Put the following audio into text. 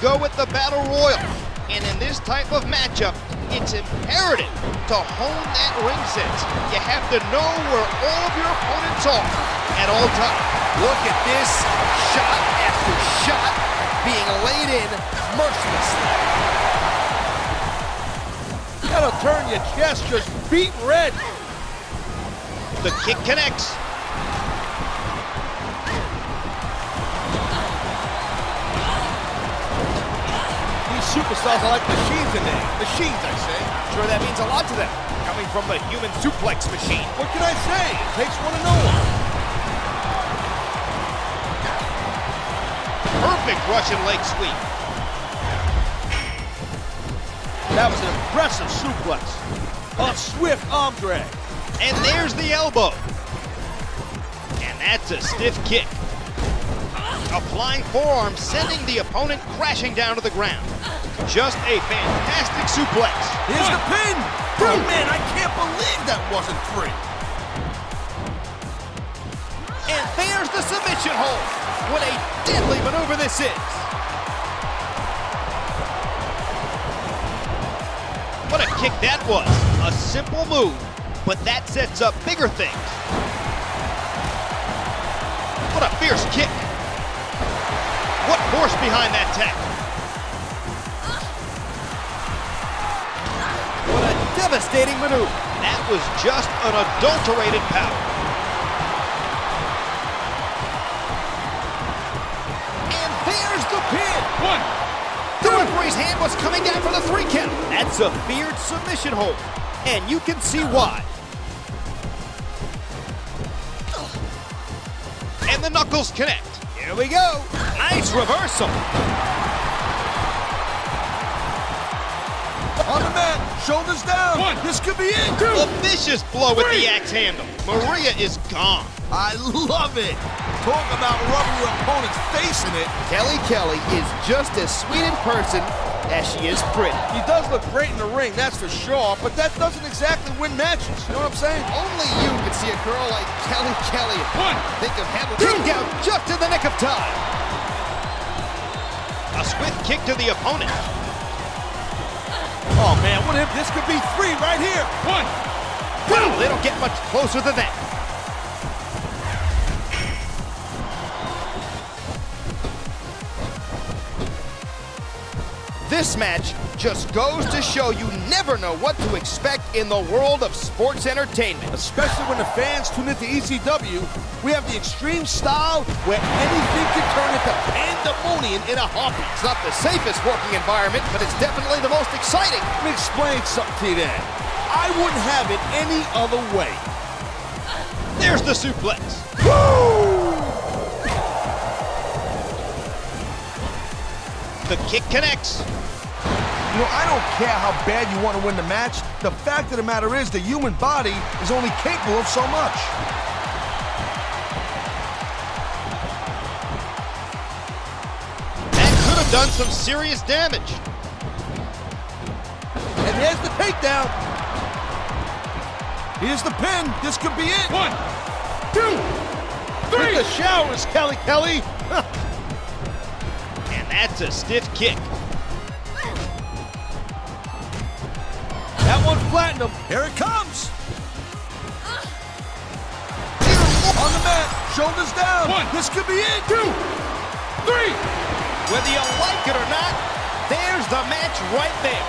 go with the Battle Royal. And in this type of matchup, it's imperative to hone that ring sense. You have to know where all of your opponents are at all times. Look at this shot after shot being laid in mercilessly. That'll turn your chest just beet red. The kick connects. Superstars are like machines in there. Machines, I say. Sure, that means a lot to them. Coming from the human suplex machine. What can I say? It takes one to know one. Perfect Russian leg sweep. That was an impressive suplex. A swift arm drag. And there's the elbow. And that's a stiff kick. Applying forearm, sending the opponent crashing down to the ground. Just a fantastic suplex. Here's the pin. Oh, man, I can't believe that wasn't free. And there's the submission hold. What a deadly maneuver this is. What a kick that was. A simple move, but that sets up bigger things. What a fierce kick. What force behind that tech. What a devastating maneuver. That was just an adulterated power. And there's the pin. One. The referee's hand was coming down for the three count. That's a feared submission hold, and you can see why. And the knuckles connect. Here we go. Nice reversal. On the mat, shoulders down. One. This could be it. Two. A vicious blow with the axe handle. Maria is gone. I love it. Talk about rubbing your opponent's face in it. Kelly Kelly is just as sweet in person as she is pretty. He does look great in the ring, that's for sure, but that doesn't exactly win matches. You know what I'm saying? Only you can see a girl like Kelly Kelly. One. Think of Hamilton. Kicked out just in the nick of time. A swift kick to the opponent. Oh man, what if this could be three right here? One. Wow, they don't get much closer than that. This match just goes to show you never know what to expect in the world of sports entertainment. Especially when the fans tune into ECW, we have the extreme style where anything can turn into pandemonium in a heartbeat. It's not the safest working environment, but it's definitely the most exciting. Let me explain something to you then. I wouldn't have it any other way. There's the suplex. The kick connects. You know, I don't care how bad you want to win the match. The fact of the matter is the human body is only capable of so much. That could have done some serious damage. And there's the takedown. Here's the pin. This could be it. One, two, three. Hit the showers, Kelly Kelly. And that's a stiff kick. That one flattened him. Here it comes. On the mat, shoulders down. One. This could be it. Two, three. Whether you like it or not, there's the match right there.